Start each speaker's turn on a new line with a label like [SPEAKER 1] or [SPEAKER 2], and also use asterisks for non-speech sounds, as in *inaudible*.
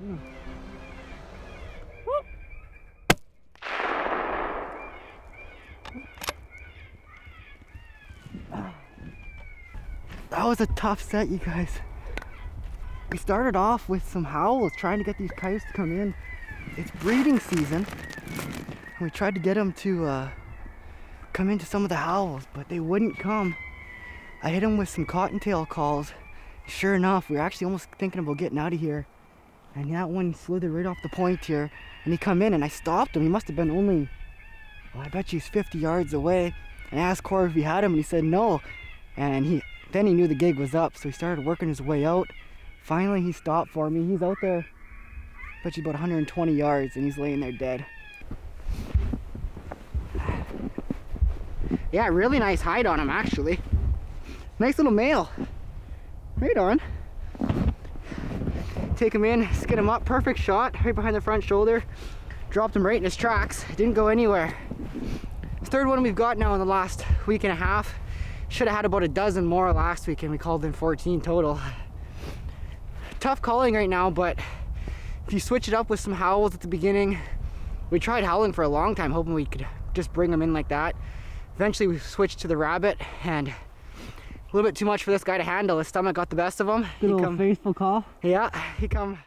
[SPEAKER 1] That was a tough set, you guys. We started off with some howls, trying to get these coyotes to come in. It's breeding season. And we tried to get them to uh, come into some of the howls, but they wouldn't come. I hit them with some cottontail calls. Sure enough, we were actually almost thinking about getting out of here. And that one slithered right off the point here. And he come in and I stopped him. He must have been only, well, I bet you he's 50 yards away. And I asked Cory if he had him and he said no. And he then he knew the gig was up, so he started working his way out. Finally, he stopped for me. He's out there, bet you about 120 yards, and he's laying there dead. *sighs* Yeah, really nice hide on him, actually. Nice little male. Right on. Take him in, skid him up, perfect shot, right behind the front shoulder. Dropped him right in his tracks, didn't go anywhere. Third one we've got now in the last week and a half. Should have had about a dozen more last week and we called in 14 total. Tough calling right now, but if you switch it up with some howls at the beginning, we tried howling for a long time, hoping we could just bring them in like that. Eventually we switched to the rabbit and a little bit too much for this guy to handle. His stomach got the best of him.
[SPEAKER 2] Good
[SPEAKER 1] he come,
[SPEAKER 2] faithful call.
[SPEAKER 1] yeah, he come